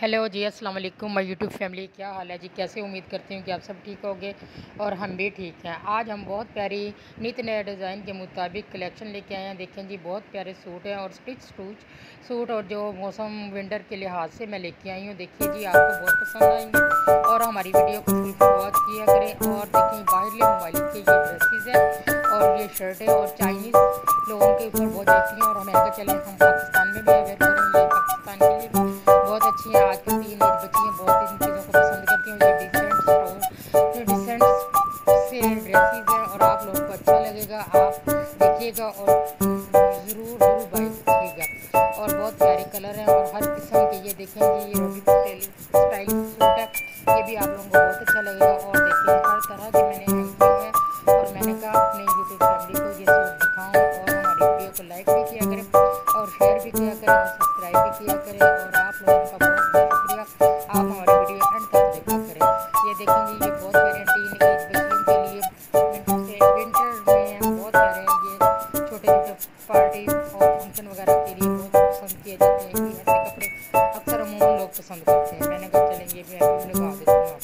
Hello जी अस्सलाम वालेकुम my YouTube family, क्या हाल है जी? कैसे उम्मीद करती हूँ कि आप सब ठीक होंगे और हम भी ठीक हैं। आज हम बहुत प्यारी नित नए डिज़ाइन के मुताबिक कलेक्शन लेके आए हैं। देखें जी, बहुत प्यारे सूट हैं और स्टिच स्टूच सूट और जो मौसम विंटर के लिहाज से मैं लेके आई हूँ। देखिए जी, आपको बहुत पसंद आएँगे और हमारी वीडियो को वॉच किया करें। और देखें बाहर मोबाइल के ये ड्रेसेज हैं और ये शर्ट और चाइनीज़ लोगों के ऊपर बहुत देखती हैं और हमें चले, हम पाकिस्तान में भी अवेयर देखिएगा और ज़रूर ज़रूर बाई कीजिएगा। और बहुत प्यारे कलर हैं और हर किस्म के, ये देखेंगे ये रोबी स्टाइल स्टाइल सूट है। ये भी आप लोगों को बहुत अच्छा लगेगा। और देखिए, हर तरह के मैंने हैंग है। और मैंने कहा, अपने यूट्यूब फैमिली को ये सूट दिखाऊँ और हमारी वीडियो को लाइक भी किया करें और शेयर भी किया करें और सब्सक्राइब भी किया करें। और आप लोगों का बहुत बहुत शुक्रिया। आप हमारी वीडियो एंड तक देखा करें। ये देखेंगे ये बहुत प्यारे तीन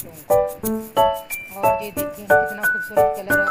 हूँ और ये देखिए कितना खूबसूरत colour